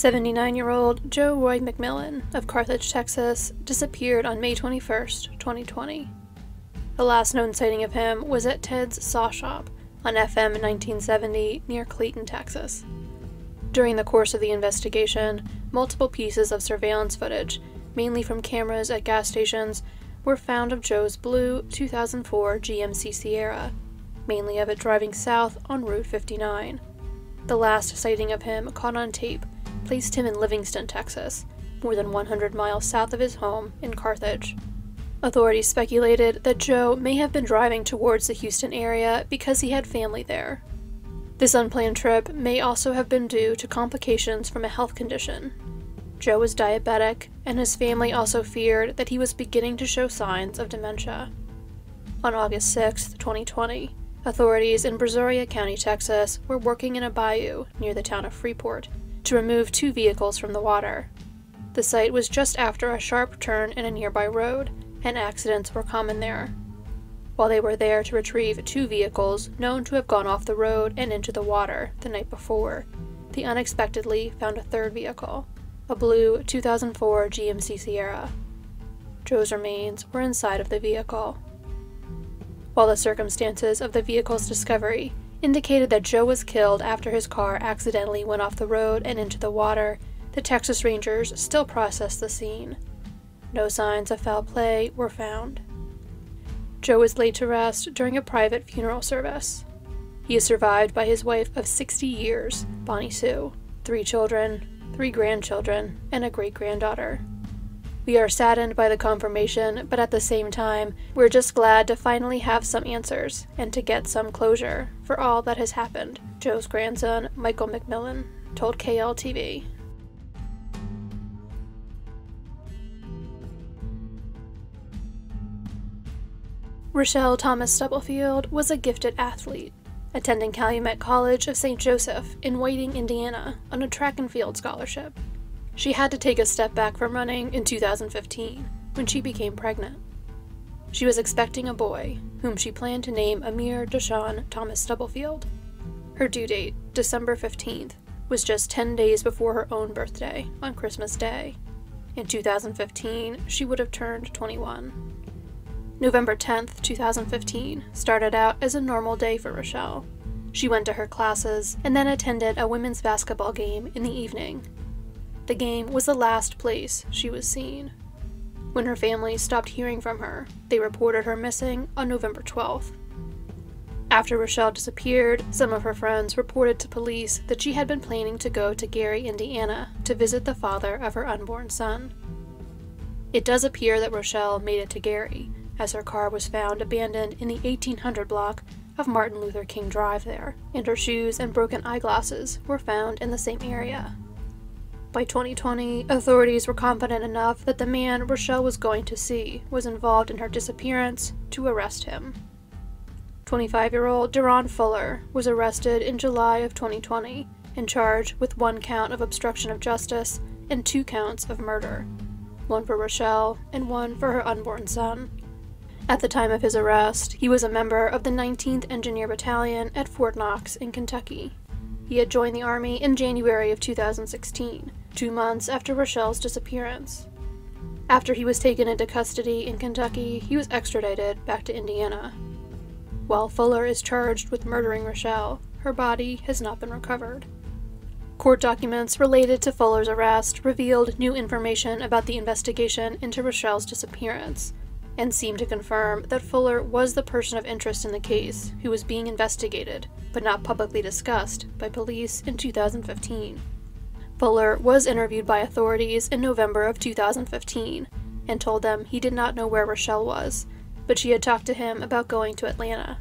79 year old Joe Roy McMillian of Carthage, Texas, disappeared on May 21, 2020. The last known sighting of him was at Ted's Saw Shop on FM 1970 near Clayton, Texas. During the course of the investigation, multiple pieces of surveillance footage, mainly from cameras at gas stations, were found of Joe's blue 2004 GMC Sierra, mainly of it driving south on Route 59. The last sighting of him caught on tape placed him in Livingston, Texas, more than 100 miles south of his home in Carthage. Authorities speculated that Joe may have been driving towards the Houston area because he had family there. This unplanned trip may also have been due to complications from a health condition. Joe was diabetic, and his family also feared that he was beginning to show signs of dementia. On August 6, 2020, authorities in Brazoria County, Texas, were working in a bayou near the town of Freeport to remove two vehicles from the water. The site was just after a sharp turn in a nearby road, and accidents were common there. While they were there to retrieve two vehicles known to have gone off the road and into the water the night before, they unexpectedly found a third vehicle, a blue 2004 GMC Sierra. Joe's remains were inside of the vehicle. While the circumstances of the vehicle's discovery indicated that Joe was killed after his car accidentally went off the road and into the water, the Texas Rangers still processed the scene. No signs of foul play were found. Joe was laid to rest during a private funeral service. He is survived by his wife of 60 years, Bonnie Sue, three children, three grandchildren, and a great granddaughter. We are saddened by the confirmation, but at the same time, we're just glad to finally have some answers and to get some closure for all that has happened, Joe's grandson, Michael McMillian, told KLTV. Rochelle Thomas Stubblefield was a gifted athlete, attending Calumet College of St. Joseph in Whiting, Indiana, on a track and field scholarship. She had to take a step back from running in 2015 when she became pregnant. She was expecting a boy, whom she planned to name Amir Deshawn Thomas Stubblefield. Her due date, December 15th, was just 10 days before her own birthday, on Christmas Day. In 2015, she would have turned 21. November 10th, 2015, started out as a normal day for Rochelle. She went to her classes and then attended a women's basketball game in the evening the game was the last place she was seen. When her family stopped hearing from her, they reported her missing on November 12th. After Rochelle disappeared, some of her friends reported to police that she had been planning to go to Gary, Indiana to visit the father of her unborn son. It does appear that Rochelle made it to Gary, as her car was found abandoned in the 1800 block of Martin Luther King Drive there, and her shoes and broken eyeglasses were found in the same area. By 2020, authorities were confident enough that the man Rochelle was going to see was involved in her disappearance to arrest him. 25 year old Deron Fuller was arrested in July of 2020 and charged with one count of obstruction of justice and two counts of murder one for Rochelle and one for her unborn son. At the time of his arrest, he was a member of the 19th Engineer Battalion at Fort Knox in Kentucky. He had joined the Army in January of 2016 two months after Rochelle's disappearance. After he was taken into custody in Kentucky, he was extradited back to Indiana. While Fuller is charged with murdering Rochelle, her body has not been recovered. Court documents related to Fuller's arrest revealed new information about the investigation into Rochelle's disappearance, and seemed to confirm that Fuller was the person of interest in the case who was being investigated, but not publicly discussed, by police in 2015. Fuller was interviewed by authorities in November of 2015 and told them he did not know where Rochelle was, but she had talked to him about going to Atlanta.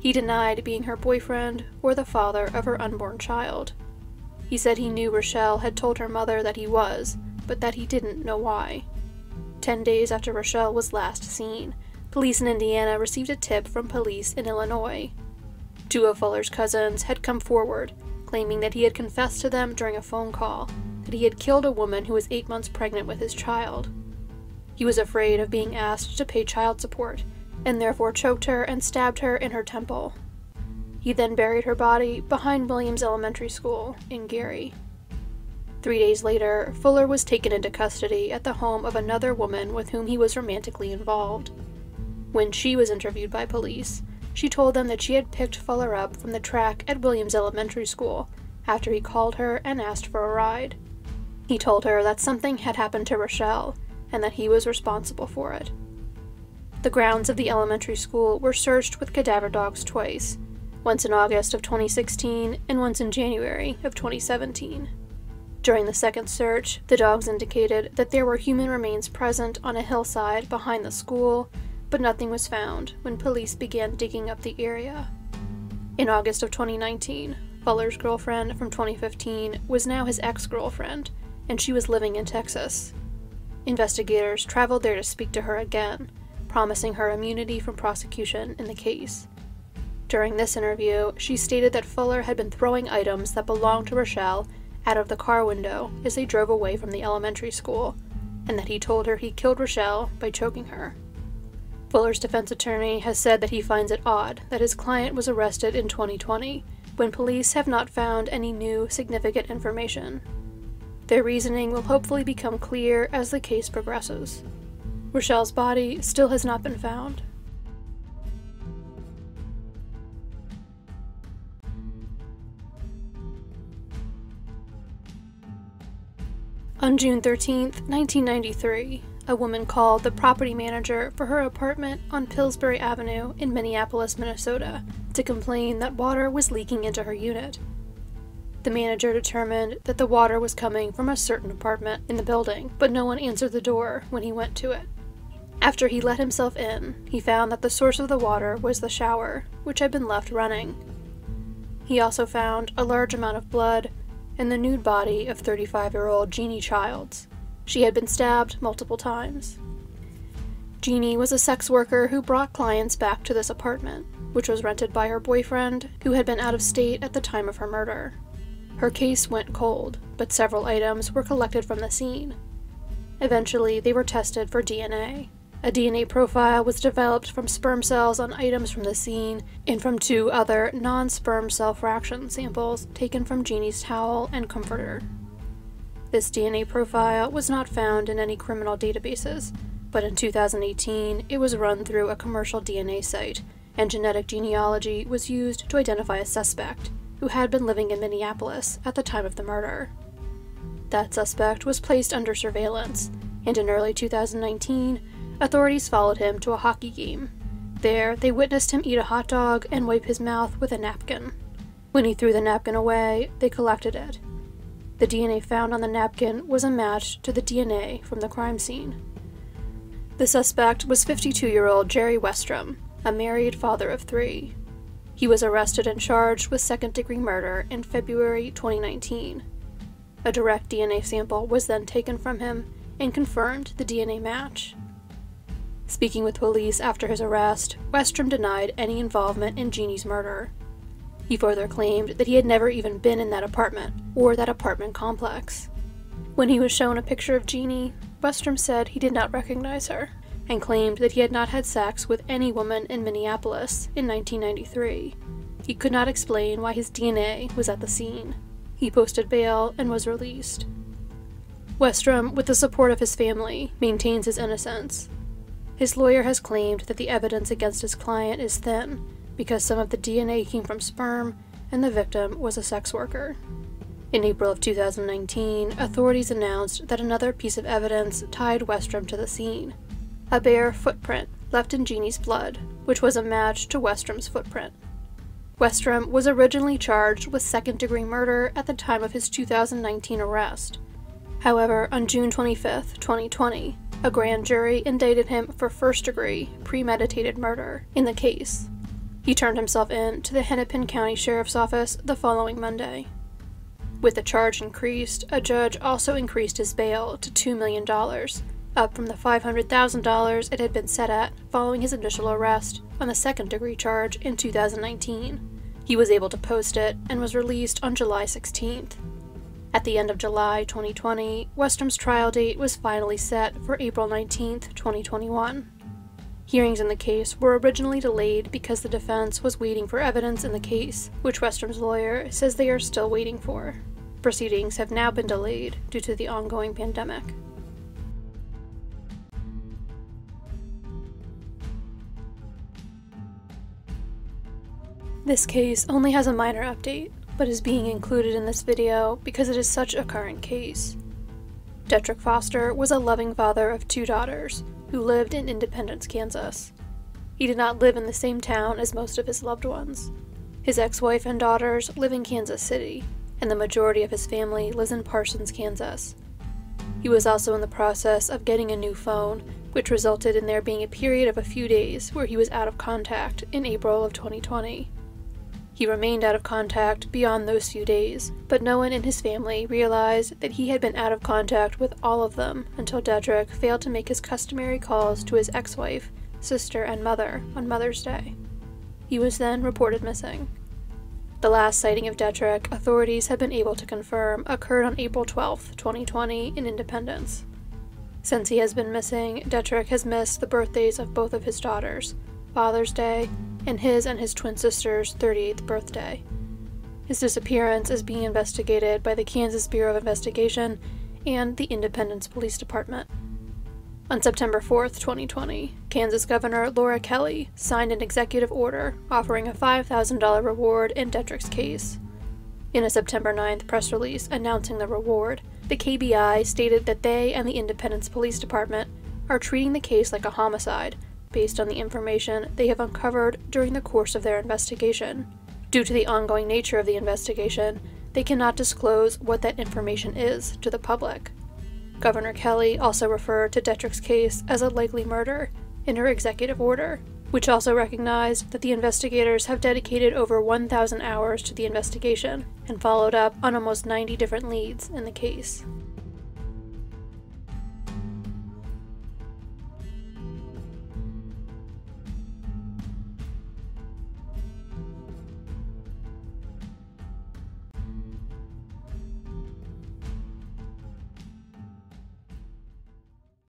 He denied being her boyfriend or the father of her unborn child. He said he knew Rochelle had told her mother that he was, but that he didn't know why. Ten days after Rochelle was last seen, police in Indiana received a tip from police in Illinois. Two of Fuller's cousins had come forward claiming that he had confessed to them during a phone call that he had killed a woman who was eight months pregnant with his child. He was afraid of being asked to pay child support, and therefore choked her and stabbed her in her temple. He then buried her body behind Williams Elementary School in Gary. Three days later, Fuller was taken into custody at the home of another woman with whom he was romantically involved. When she was interviewed by police, she told them that she had picked Fuller up from the track at Williams Elementary School after he called her and asked for a ride. He told her that something had happened to Rochelle and that he was responsible for it. The grounds of the elementary school were searched with cadaver dogs twice, once in August of 2016 and once in January of 2017. During the second search, the dogs indicated that there were human remains present on a hillside behind the school, but nothing was found when police began digging up the area. In August of 2019, Fuller's girlfriend from 2015 was now his ex girlfriend, and she was living in Texas. Investigators traveled there to speak to her again, promising her immunity from prosecution in the case. During this interview, she stated that Fuller had been throwing items that belonged to Rochelle out of the car window as they drove away from the elementary school, and that he told her he killed Rochelle by choking her. Fuller's defense attorney has said that he finds it odd that his client was arrested in 2020 when police have not found any new significant information. Their reasoning will hopefully become clear as the case progresses. Rochelle's body still has not been found. On June 13, 1993, a woman called the property manager for her apartment on Pillsbury Avenue in Minneapolis, Minnesota, to complain that water was leaking into her unit. The manager determined that the water was coming from a certain apartment in the building, but no one answered the door when he went to it. After he let himself in, he found that the source of the water was the shower, which had been left running. He also found a large amount of blood and the nude body of 35 year old Jeanne Childs. She had been stabbed multiple times. Jeannie was a sex worker who brought clients back to this apartment, which was rented by her boyfriend, who had been out of state at the time of her murder. Her case went cold, but several items were collected from the scene. Eventually, they were tested for DNA. A DNA profile was developed from sperm cells on items from the scene and from two other non sperm cell fraction samples taken from Jeanne's towel and comforter. This DNA profile was not found in any criminal databases, but in 2018 it was run through a commercial DNA site, and genetic genealogy was used to identify a suspect who had been living in Minneapolis at the time of the murder. That suspect was placed under surveillance, and in early 2019, Authorities followed him to a hockey game. There, they witnessed him eat a hot dog and wipe his mouth with a napkin. When he threw the napkin away, they collected it. The DNA found on the napkin was a match to the DNA from the crime scene. The suspect was 52 year old Jerry Westrom, a married father of three. He was arrested and charged with second degree murder in February 2019. A direct DNA sample was then taken from him and confirmed the DNA match. Speaking with police after his arrest, Westrom denied any involvement in Jeanne's murder. He further claimed that he had never even been in that apartment or that apartment complex. When he was shown a picture of Jeannie, Westrom said he did not recognize her and claimed that he had not had sex with any woman in Minneapolis in 1993. He could not explain why his DNA was at the scene. He posted bail and was released. Westrom, with the support of his family, maintains his innocence his lawyer has claimed that the evidence against his client is thin because some of the DNA came from sperm and the victim was a sex worker. In April of 2019, authorities announced that another piece of evidence tied Westrom to the scene a bare footprint left in Jeanne's blood, which was a match to Westrom's footprint. Westrom was originally charged with second degree murder at the time of his 2019 arrest. However, on June 25, 2020, a grand jury indicted him for first degree premeditated murder in the case. He turned himself in to the Hennepin County Sheriff's Office the following Monday. With the charge increased, a judge also increased his bail to $2 million, up from the $500,000 it had been set at following his initial arrest on the second degree charge in 2019. He was able to post it and was released on July 16th. At the end of July 2020, Westrom's trial date was finally set for April 19, 2021. Hearings in the case were originally delayed because the defense was waiting for evidence in the case, which Westrom's lawyer says they are still waiting for. Proceedings have now been delayed due to the ongoing pandemic. This case only has a minor update, but is being included in this video because it is such a current case. Detreck Foster was a loving father of two daughters who lived in Independence, Kansas. He did not live in the same town as most of his loved ones. His ex wife and daughters live in Kansas City, and the majority of his family lives in Parsons, Kansas. He was also in the process of getting a new phone, which resulted in there being a period of a few days where he was out of contact in April of 2020. He remained out of contact beyond those few days, but no one in his family realized that he had been out of contact with all of them until Detreck failed to make his customary calls to his ex wife, sister, and mother on Mother's Day. He was then reported missing. The last sighting of Detreck, authorities have been able to confirm, occurred on April 12, 2020, in Independence. Since he has been missing, Detreck has missed the birthdays of both of his daughters, Father's Day, and his and his twin sister's 38th birthday. His disappearance is being investigated by the Kansas Bureau of Investigation and the Independence Police Department. On September 4, 2020, Kansas Governor Laura Kelly signed an executive order offering a $5,000 reward in Detreck's case. In a September 9th press release announcing the reward, the KBI stated that they and the Independence Police Department are treating the case like a homicide based on the information they have uncovered during the course of their investigation. Due to the ongoing nature of the investigation, they cannot disclose what that information is to the public. Governor Kelly also referred to Detreck's case as a likely murder in her executive order, which also recognized that the investigators have dedicated over 1,000 hours to the investigation and followed up on almost 90 different leads in the case.